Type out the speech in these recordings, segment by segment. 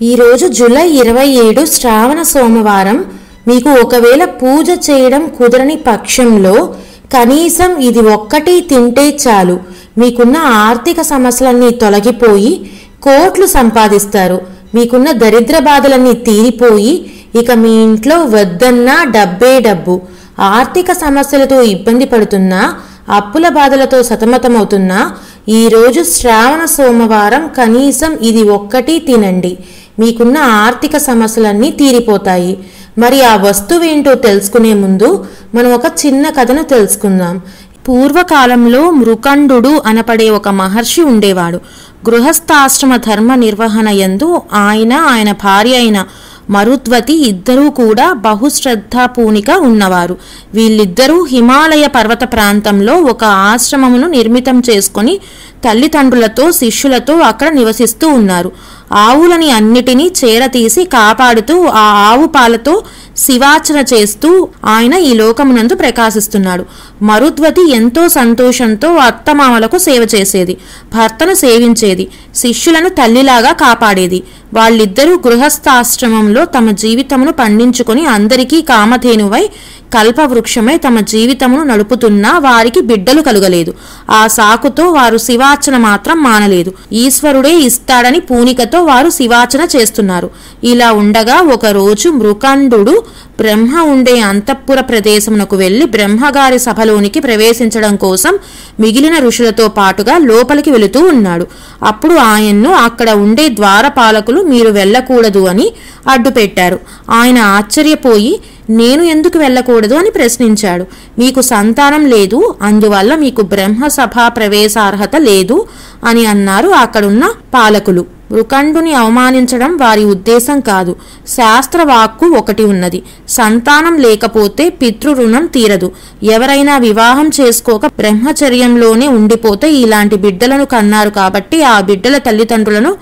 ఈరోజు జూలై ఇరవై ఏడు శ్రావణ సోమవారం మీకు ఒకవేళ పూజ చేయడం కుదరని పక్షంలో కనీసం ఇది ఒక్కటి తింటే చాలు. మీకున్న ఆర్థిక సమస్యలన్నీ తొలగిపోయి కోట్లు సంపాదిస్తారు. మీకున్న దరిద్ర బాధలన్నీ తీరిపోయి ఇక మీ ఇంట్లో వద్దన్నా డబ్బే డబ్బు. ఆర్థిక సమస్యలతో ఇబ్బంది పడుతున్నా అప్పుల బాధలతో సతమతమవుతున్నా ఈరోజు శ్రావణ సోమవారం కనీసం ఇది ఒక్కటి తినండి. మీకున్న ఆర్థిక సమస్యలన్నీ తీరిపోతాయి. మరి ఆ వస్తువేంటో తెలుసుకునే ముందు మనం ఒక చిన్న కథను తెలుసుకుందాం. పూర్వకాలంలో మృకండు అనపడే ఒక మహర్షి ఉండేవాడు. గృహస్థాశ్రమ ధర్మ నిర్వహణ యందు ఆయన ఆయన భార్య అయిన మరుద్వతి ఇద్దరూ కూడా బహుశ్రద్ధాపూనిక ఉన్నవారు. వీళ్ళిద్దరూ హిమాలయ పర్వత ప్రాంతంలో ఒక ఆశ్రమమును నిర్మితం చేసుకొని తల్లిదండ్రులతో శిష్యులతో అక్కడ నివసిస్తూ ఉన్నారు. ఆవులని అన్నిటినీ చేరతీసి కాపాడుతూ ఆ ఆవు పాలతో శివార్చన చేస్తూ ఆయన ఈ లోకమునందు ప్రకాశిస్తున్నాడు. మరుద్వతి ఎంతో సంతోషంతో అత్తమామలకు సేవ చేసేది భర్తను సేవించేది శిష్యులను తల్లిలాగా కాపాడేది. వాళ్ళిద్దరూ గృహస్థాశ్రమంలో తమ జీవితమును పండించుకొని అందరికీ కామధేనువై కల్పవృక్షమే తమ జీవితమును నడుపుతున్నా వారికి బిడ్డలు కలుగలేదు. ఆ సాకుతో వారు శివార్చన మాత్రం మానలేదు. ఈశ్వరుడే ఇస్తాడని పూనికతో వారు శివార్చన చేస్తున్నారు. ఇలా ఉండగా ఒకరోజు మృకండు బ్రహ్మ ఉండే అంతఃపుర ప్రదేశమునకు వెళ్ళి బ్రహ్మగారి సభలోనికి ప్రవేశించడం కోసం మిగిలిన ఋషులతో పాటుగా లోపలికి వెళుతూ ఉన్నాడు. అప్పుడు ఆయన్ను అక్కడ ఉండే ద్వారపాలకులు మీరు వెళ్ళకూడదు అని అడ్డుపెట్టారు. ఆయన ఆశ్చర్యపోయి నేను ఎందుకు వెళ్ళకూడదు అని ప్రశ్నించాడు. మీకు సంతానం లేదు అందువల్ల మీకు బ్రహ్మసభ ప్రవేశార్హత లేదు అని అన్నారు అక్కడున్న పాలకులు. మృకండుని అవమానించడం వారి ఉద్దేశం కాదు. శాస్త్రవాక్కు ఒకటి ఉన్నది. సంతానం లేకపోతే పితృరుణం తీరదు. ఎవరైనా వివాహం చేసుకోక బ్రహ్మచర్యంలోనే ఉండిపోతే ఇలాంటి బిడ్డలను కన్నారు కాబట్టి ఆ బిడ్డల తల్లిదండ్రులను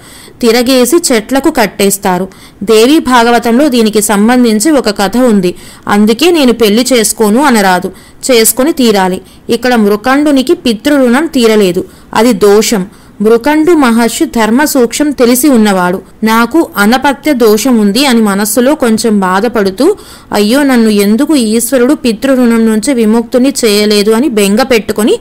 తిరగేసి చెట్లకు కట్టేస్తారు. దేవి భాగవతంలో దీనికి సంబంధించి ఒక కథ ఉంది. అందుకే నేను పెళ్ళి చేసుకోను అనరాదు. చేసుకొని తీరాలి. ఇక్కడ మృకండునికి పితృరుణం తీరలేదు. అది దోషం. మృకండు మహర్షి ధర్మ సూక్ష్మం తెలిసి ఉన్నవాడు. నాకు అనపత్య దోషం ఉంది అని మనస్సులో కొంచెం బాధపడుతూ అయ్యో నన్ను ఎందుకు ఈశ్వరుడు పితృరుణం నుంచి విముక్తుని చేయలేదు అని బెంగ పెట్టుకొని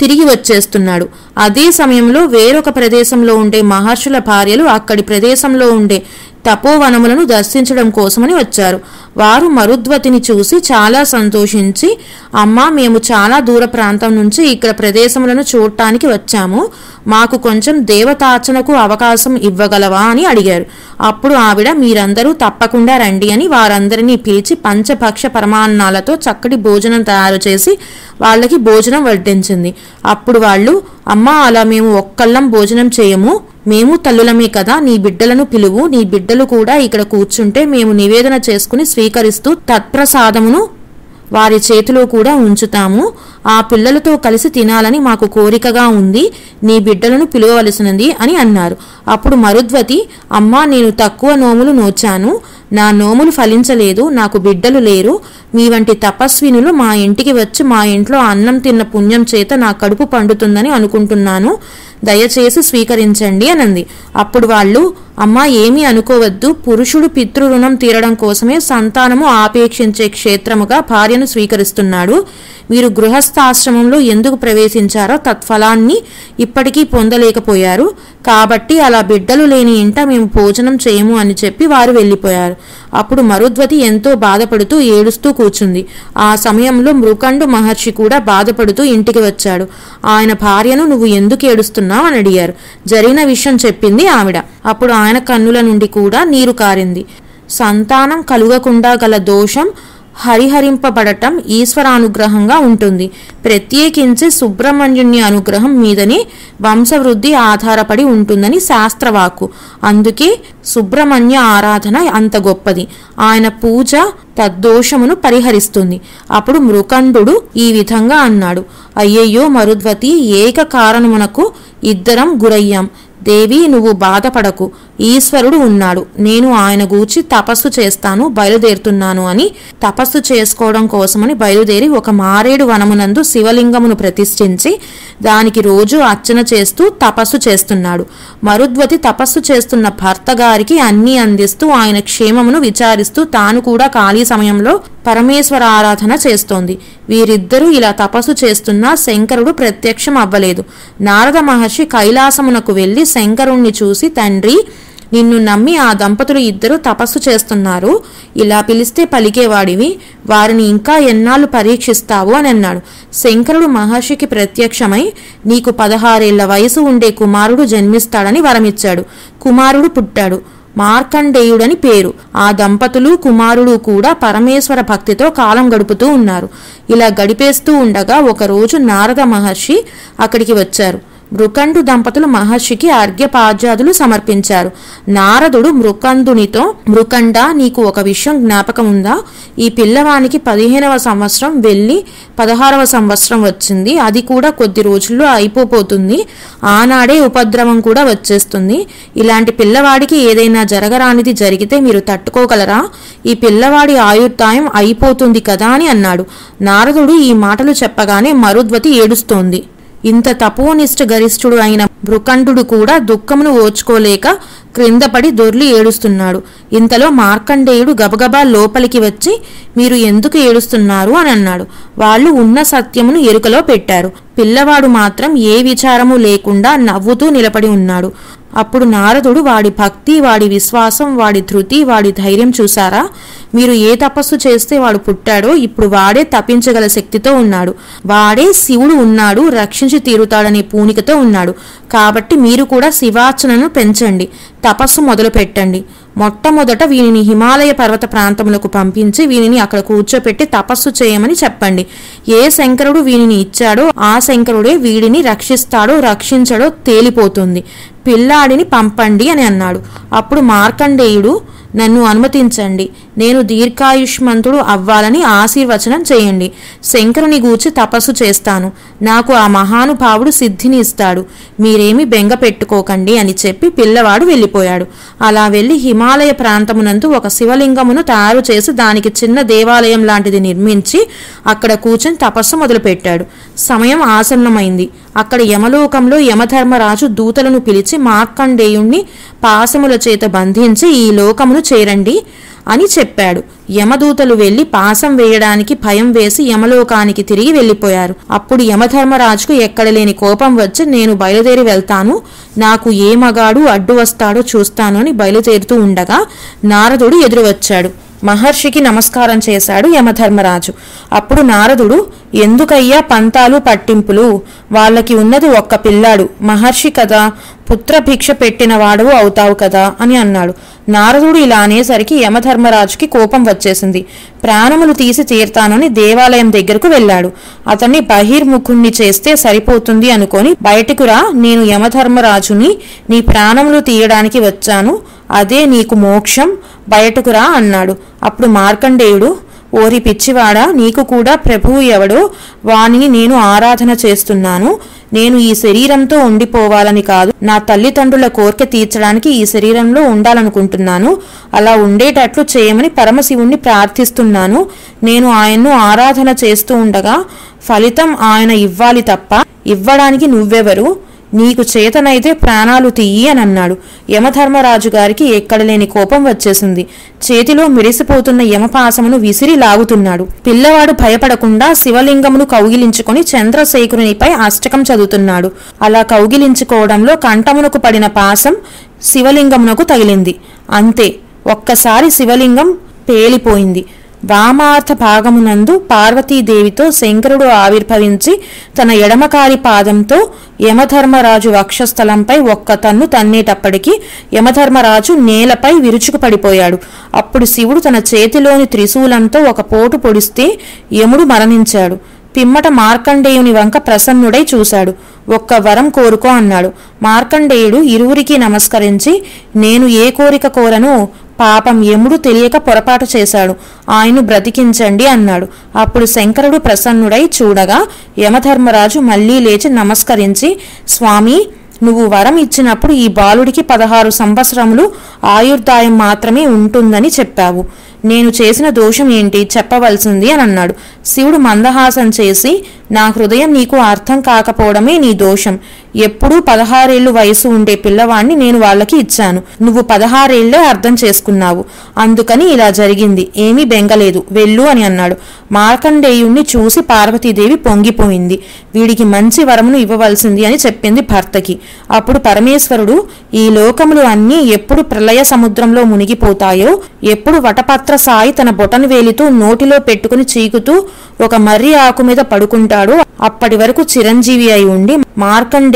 తిరిగి వచ్చేస్తున్నాడు. అదే సమయంలో వేరొక ప్రదేశంలో ఉండే మహర్షుల భార్యలు అక్కడి ప్రదేశంలో ఉండే తపోవనములను దర్శించడం కోసమని వచ్చారు. వారు మరుద్వతిని చూసి చాలా సంతోషించి అమ్మా మేము చాలా దూర ప్రాంతం నుంచి ఇక్కడ ప్రదేశములను చూడటానికి వచ్చాము. మాకు కొంచెం దేవతార్చనకు అవకాశం ఇవ్వగలవా? అని అడిగారు. అప్పుడు ఆవిడ మీరందరూ తప్పకుండా రండి అని వారందరినీ పిలిచి పంచభక్ష పరమాన్నాలతో చక్కటి భోజనం తయారు చేసి వాళ్ళకి భోజనం వడ్డించింది. అప్పుడు వాళ్ళు అమ్మా అలా మేము ఒక్కళ్ళం భోజనం చేయము. మేము తల్లులమే కదా నీ బిడ్డలను పిలువు నీ బిడ్డలు కూడా ఇక్కడ కూర్చుంటే మేము నివేదన చేసుకుని స్వీకరిస్తూ తత్ప్రసాదమును వారి చేతిలో కూడా ఉంచుతాము. ఆ పిల్లలతో కలిసి తినాలని మాకు కోరికగా ఉంది నీ బిడ్డలను పిలువవలసినది అని అన్నారు. అప్పుడు మరుద్వతి అమ్మా నేను తక్కువ నోములు నోచాను నా నోములు ఫలించలేదు నాకు బిడ్డలు లేరు మీ వంటి తపస్వినులు మా ఇంటికి వచ్చి మా ఇంట్లో అన్నం తిన్న పుణ్యం చేత నా కడుపు పండుతుందని అనుకుంటున్నాను. దయచేసి స్వీకరించండి అనంది. అప్పుడు వాళ్ళు అమ్మా ఏమీ అనుకోవద్దు. పురుషుడు పితృరుణం తీరడం కోసమే సంతానము ఆపేక్షించే క్షేత్రముగా భార్యను స్వీకరిస్తున్నాడు. మీరు గృహస్థాశ్రమంలో ఎందుకు ప్రవేశించారో తత్ఫలాన్ని ఇప్పటికీ పొందలేకపోయారు. కాబట్టి అలా బిడ్డలు లేని ఇంట మేము భోజనం చేయము అని చెప్పి వారు వెళ్ళిపోయారు. అప్పుడు మరుద్వతి ఎంతో బాధపడుతూ ఏడుస్తూ కూర్చుంది. ఆ సమయంలో మృకండు మహర్షి కూడా బాధపడుతూ ఇంటికి వచ్చాడు. ఆయన భార్యను నువ్వు ఎందుకు ఏడుస్తున్నావు? అని అడిగారు. జరిగిన విషయం చెప్పింది ఆవిడ. అప్పుడు ఆయన కన్నుల నుండి కూడా నీరు కారింది. సంతానం కలుగకుండా గల దోషం హరిహరింపబడటం ఈశ్వరానుగ్రహంగా ఉంటుంది. ప్రత్యేకించి సుబ్రహ్మణ్యుని అనుగ్రహం మీదని వంశవృద్ధి ఆధారపడి ఉంటుందని శాస్త్రవాకు అందుకే సుబ్రహ్మణ్య ఆరాధన అంత గొప్పది. ఆయన పూజ తద్దోషమును పరిహరిస్తుంది. అప్పుడు మృకండు ఈ విధంగా అన్నాడు. అయ్యయ్యో మరుద్వతి ఏక కారణమునకు ఇద్దరం గురయ్యాం. దేవి నువ్వు బాధపడకు. ఈశ్వరుడు ఉన్నాడు. నేను ఆయన గూర్చి తపస్సు చేస్తాను బయలుదేరుతున్నాను అని తపస్సు చేసుకోవడం కోసమని బయలుదేరి ఒక మారేడు వనమునందు శివలింగమును ప్రతిష్ఠించి దానికి రోజు అర్చన చేస్తూ తపస్సు చేస్తున్నాడు. మరుద్వతి తపస్సు చేస్తున్న భర్త గారికి అన్నీ అందిస్తూ ఆయన క్షేమమును విచారిస్తూ తాను కూడా ఖాళీ సమయంలో పరమేశ్వర ఆరాధన చేస్తోంది. వీరిద్దరూ ఇలా తపస్సు చేస్తున్నా శంకరుడు ప్రత్యక్షం అవ్వలేదు. నారద మహర్షి కైలాసమునకు వెళ్ళి శంకరుణ్ణి చూసి తండ్రి నిన్ను నమ్మి ఆ దంపతులు ఇద్దరు తపస్సు చేస్తున్నారు. ఇలా పిలిస్తే పలికేవాడివి వారిని ఇంకా ఎన్నాళ్ళు పరీక్షిస్తావు అని అన్నాడు. శంకరుడు మహర్షికి ప్రత్యక్షమై నీకు పదహారేళ్ళ వయసు ఉండే కుమారుడు జన్మిస్తాడని వరమిచ్చాడు. కుమారుడు పుట్టాడు. మార్కండేయుడని పేరు. ఆ దంపతులు కుమారుడు కూడా పరమేశ్వర భక్తితో కాలం గడుపుతూ ఉన్నారు. ఇలా గడిపేస్తూ ఉండగా ఒకరోజు నారద మహర్షి అక్కడికి వచ్చారు. మృకండు దంపతులు మహర్షికి అర్ఘ్యపాద్యాదులు సమర్పించారు. నారదుడు మృకందునితో మృకండ నీకు ఒక విషయం జ్ఞాపకం ఉందా ఈ పిల్లవానికి పదిహేనవ సంవత్సరం వెళ్ళి పదహారవ సంవత్సరం వచ్చింది. అది కూడా కొద్ది రోజుల్లో అయిపోతుంది ఆనాడే ఉపద్రవం కూడా వచ్చేస్తుంది. ఇలాంటి పిల్లవాడికి ఏదైనా జరగరానిది జరిగితే మీరు తట్టుకోగలరా? ఈ పిల్లవాడి ఆయుర్దాయం అయిపోతుంది కదా అని అన్నాడు. నారదుడు ఈ మాటలు చెప్పగానే మరుద్వతి ఏడుస్తోంది. ఇంత తపోనిష్ట గరిష్ఠుడు అయిన భృకంఠుడు కూడా దుఃఖమును ఓర్చుకోలేక క్రిందపడి దొర్లి ఏడుస్తున్నాడు. ఇంతలో మార్కండేయుడు గబగబా లోపలికి వచ్చి మీరు ఎందుకు ఏడుస్తున్నారు? అని అన్నాడు. వాళ్ళు ఉన్న సత్యమును ఎరుకలో పెట్టారు. పిల్లవాడు మాత్రం ఏ విచారము లేకుండా నవ్వుతూ నిలబడి ఉన్నాడు. అప్పుడు నారదుడు వాడి భక్తి వాడి విశ్వాసం వాడి ధృతి వాడి ధైర్యం చూసారా మీరు ఏ తపస్సు చేస్తే వాడు పుట్టాడో ఇప్పుడు వాడే తప్పించగల శక్తితో ఉన్నాడు. వాడే శివుడు ఉన్నాడు రక్షించి తీరుతాడనే పూనికతో ఉన్నాడు. కాబట్టి మీరు కూడా శివార్చనను పెంచండి. తపస్సు మొదలు పెట్టండి మొట్టమొదట వీనిని హిమాలయ పర్వత ప్రాంతములకు పంపించి వీనిని అక్కడ కూర్చోపెట్టి తపస్సు చేయమని చెప్పండి. ఏ శంకరుడు వీనిని ఇచ్చాడో ఆ శంకరుడే వీడిని రక్షిస్తాడో రక్షించడో తేలిపోతుంది. పిల్లాడిని పంపండి అని అన్నాడు. అప్పుడు మార్కండేయుడు నన్ను అనుమతించండి. నేను దీర్ఘాయుష్మంతుడు అవ్వాలని ఆశీర్వచనం చేయండి. శంకరుని గూర్చి తపస్సు చేస్తాను. నాకు ఆ మహానుభావుడు సిద్ధిని ఇస్తాడు. మీరేమి బెంగ పెట్టుకోకండి అని చెప్పి పిల్లవాడు వెళ్ళిపోయాడు. అలా వెళ్ళి హిమాలయ ప్రాంతమునందు ఒక శివలింగమును తయారు చేసి దానికి చిన్న దేవాలయం లాంటిది నిర్మించి అక్కడ కూర్చొని తపస్సు మొదలుపెట్టాడు. సమయం ఆసన్నమైంది. అక్కడ యమలోకంలో యమధర్మరాజు దూతలను పిలిచి మార్కండేయుణ్ణి పాశముల చేత బంధించి ఈ లోకమును చేరండి అని చెప్పాడు. యమదూతలు వెళ్ళి పాసం వేయడానికి భయం వేసి యమలోకానికి తిరిగి వెళ్ళిపోయారు అప్పుడు యమధర్మరాజుకు ఎక్కడలేని కోపం వచ్చి నేను బయలుదేరి వెళ్తాను. నాకు ఏ మగాడు అడ్డు వస్తాడో చూస్తాను అని బయలుదేరుతూ ఉండగా నారదుడు ఎదురు వచ్చాడు మహర్షికి నమస్కారం చేశాడు యమధర్మరాజు. అప్పుడు నారదుడు ఎందుకయ్యా పంతాలు పట్టింపులు? వాళ్ళకి ఉన్నది ఒక్క పిల్లాడు. మహర్షి కదా పుత్రభిక్ష పెట్టిన వాడవు అవుతావు కదా అని అన్నాడు. నారదుడు ఇలా అనేసరికి యమధర్మరాజుకి కోపం వచ్చేసింది. ప్రాణములు తీసి తీర్తానని దేవాలయం దగ్గరకు వెళ్ళాడు. అతన్ని బహిర్ముఖుణ్ణి చేస్తే సరిపోతుంది అనుకొని బయటకు రా నేను యమధర్మరాజుని నీ ప్రాణములు తీయడానికి వచ్చాను అదే నీకు మోక్షం బయటకు రా అన్నాడు. అప్పుడు మార్కండేయుడు ఓరి పిచ్చివాడా నీకు కూడా ప్రభువు ఎవడో? వానిని నేను ఆరాధన చేస్తున్నాను. నేను ఈ శరీరంతో ఉండిపోవాలని కాదు నా తల్లిదండ్రుల కోరిక తీర్చడానికి ఈ శరీరంలో ఉండాలనుకుంటున్నాను. అలా ఉండేటట్లు చేయమని పరమశివుణ్ణి ప్రార్థిస్తున్నాను. నేను ఆయన్ను ఆరాధన చేస్తూ ఉండగా ఫలితం ఆయన ఇవ్వాలి తప్ప ఇవ్వడానికి నువ్వెవరు? నీకు చేతనైతే ప్రాణాలు తీయి అని అన్నాడు. యమధర్మరాజు గారికి ఎక్కడలేని కోపం వచ్చేసింది. చేతిలో మిడిసిపోతున్న యమపాసమును విసిరి లాగుతున్నాడు. పిల్లవాడు భయపడకుండా శివలింగమును కౌగిలించుకుని చంద్రశేఖరునిపై అష్టకం చదువుతున్నాడు. అలా కౌగిలించుకోవడంలో కంఠమునకు పడిన పాసం శివలింగమునకు తగిలింది. అంతే ఒక్కసారి శివలింగం పేలిపోయింది. వామార్థ భాగమునందు పార్వతీదేవితో శంకరుడు ఆవిర్భవించి తన ఎడమకారి పాదంతో యమధర్మరాజు వక్షస్థలంపై ఒక్క తన్ను తన్నేటప్పటికి యమధర్మరాజు నేలపై విరుచుకు పడిపోయాడు అప్పుడు శివుడు తన చేతిలోని త్రిశూలంతో ఒక పోటు పొడిస్తే యముడు మరణించాడు. పిమ్మట మార్కండేయుని వంక ప్రసన్నుడై చూశాడు. ఒక్క వరం కోరుకో అన్నాడు. మార్కండేయుడు ఇరువురికి నమస్కరించి నేను ఏ కోరిక కోరను పాపం యముడు తెలియక పొరపాటు చేశాడు. ఆయన్ను బ్రతికించండి అన్నాడు. అప్పుడు శంకరుడు ప్రసన్నుడై చూడగా యమధర్మరాజు మళ్ళీ లేచి నమస్కరించి స్వామి నువ్వు వరం ఇచ్చినప్పుడు ఈ బాలుడికి పదహారు సంవత్సరములు ఆయుర్దాయం మాత్రమే ఉంటుందని చెప్పావు. నేను చేసిన దోషం ఏంటి? చెప్పవలసింది అని అన్నాడు. శివుడు మందహాసం చేసి నా హృదయం నీకు అర్థం కాకపోవడమే నీ దోషం. ఎప్పుడూ పదహారేళ్ళు వయసు ఉండే పిల్లవాణ్ణి నేను వాళ్ళకి ఇచ్చాను. నువ్వు పదహారేళ్ళే అర్థం చేసుకున్నావు. అందుకని ఇలా జరిగింది. ఏమీ బెంగలేదు. వెళ్ళు అని అన్నాడు. మార్కండేయుణ్ణి చూసి పార్వతీదేవి పొంగిపోయింది. వీడికి మంచి వరమును ఇవ్వవలసింది అని చెప్పింది భర్తకి. అప్పుడు పరమేశ్వరుడు ఈ లోకములు అన్నీ ఎప్పుడు ప్రళయ సముద్రంలో మునిగిపోతాయో ఎప్పుడు వటపత్ర సాయి తన బొటను వేలితో నోటిలో పెట్టుకుని చీకుతూ ఒక మర్రి ఆకు మీద పడుకుంటాడో అప్పటి వరకు చిరంజీవి అయి ఉండి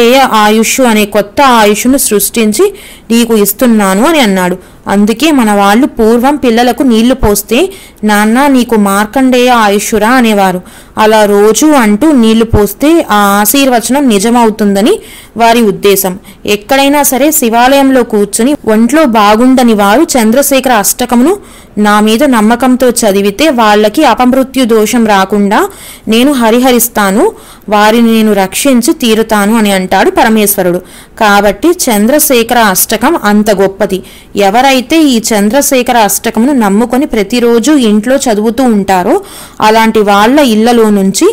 మార్కండేయ ఆయుష్ అనే కొత్త ఆయుష్ను సృష్టించి నీకు ఇస్తున్నాను అని అన్నాడు. అందుకే మన వాళ్ళు పూర్వం పిల్లలకు నీళ్ళు పోస్తే నాన్న నీకు మార్కండేయ ఆయుష్యురా అనేవారు. అలా రోజు అంటూ నీళ్ళు పోస్తే ఆ ఆశీర్వచనం నిజమవుతుందని వారి ఉద్దేశం. ఎక్కడైనా సరే శివాలయంలో కూర్చుని ఒంట్లో బాగుండని వారు చంద్రశేఖర అష్టకమును నా మీద నమ్మకంతో చదివితే వాళ్ళకి అపమృత్యు దోషం రాకుండా నేను హరిహరిస్తాను వారిని నేను రక్షించి తీరుతాను అని అంటాడు పరమేశ్వరుడు. కాబట్టి చంద్రశేఖర అష్టకం అంత గొప్పది. ఎవరైతే ఈ చంద్రశేఖర అష్టకమును నమ్ముకొని ప్రతిరోజు ఇంట్లో చదువుతూ ఉంటారో. అలాంటి వాళ్ళ ఇళ్ళలో నుంచి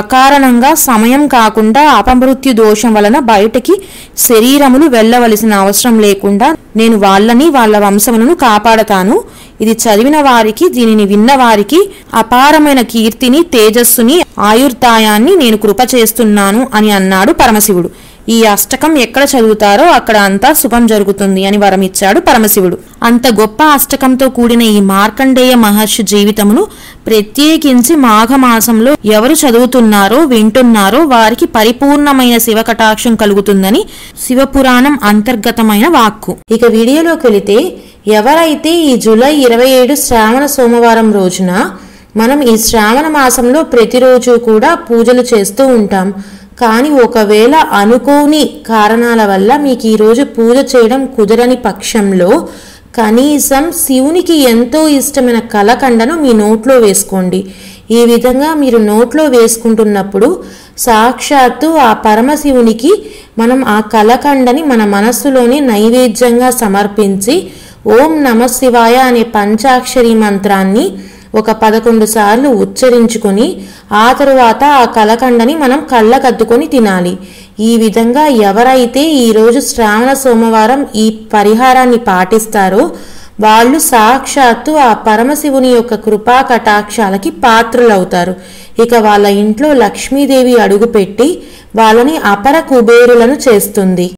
అకారణంగా సమయం కాకుండా అపమృత్యు దోషం వలన బయటకి శరీరములు వెళ్ళవలసిన అవసరం లేకుండా నేను వాళ్ళని వాళ్ళ వంశములను కాపాడతాను. ఇది చదివిన వారికి దీనిని విన్న వారికి అపారమైన కీర్తిని తేజస్సుని ఆయుర్దాయాన్ని నేను కృప చేస్తున్నాను అని అన్నాడు పరమశివుడు. ఈ అష్టకం ఎక్కడ చదువుతారో అక్కడ అంతా శుభం జరుగుతుంది అని వరమిచ్చాడు పరమశివుడు. అంత గొప్ప అష్టకంతో కూడిన ఈ మార్కండేయ మహర్షి జీవితమును ప్రత్యేకించి మాఘమాసంలో ఎవరు చదువుతున్నారో వింటున్నారో వారికి పరిపూర్ణమైన శివ కటాక్షం కలుగుతుందని శివపురాణం అంతర్గతమైన వాక్కు. ఇక వీడియోలోకి వెళితే ఎవరైతే ఈ జూలై ఇరవై ఏడు శ్రావణ సోమవారం రోజున మనం ఈ శ్రావణ మాసంలో ప్రతిరోజు కూడా పూజలు చేస్తూ ఉంటాం కానీ ఒకవేళ అనుకోని కారణాల వల్ల మీకు ఈరోజు పూజ చేయడం కుదరని పక్షంలో కనీసం శివునికి ఎంతో ఇష్టమైన కలకండను మీ నోట్లో వేసుకోండి. ఈ విధంగా మీరు నోట్లో వేసుకుంటున్నప్పుడు సాక్షాత్తు ఆ పరమశివునికి మనం ఆ కలకండని మన మనస్సులోనే నైవేద్యంగా సమర్పించి ఓం నమ శివాయ అనే పంచాక్షరి మంత్రాన్ని ఒక పదకొండు సార్లు ఉచ్చరించుకొని ఆ తరువాత ఆ కలకండని మనం కళ్ళకద్దుకొని తినాలి. ఈ విధంగా ఎవరైతే ఈరోజు శ్రావణ సోమవారం ఈ పరిహారాన్ని పాటిస్తారో వాళ్ళు సాక్షాత్తు ఆ పరమశివుని యొక్క కృపా కటాక్షాలకి పాత్రులవుతారు. ఇక వాళ్ళ ఇంట్లో లక్ష్మీదేవి అడుగుపెట్టి వాళ్ళని అపర కుబేరులను చేస్తుంది.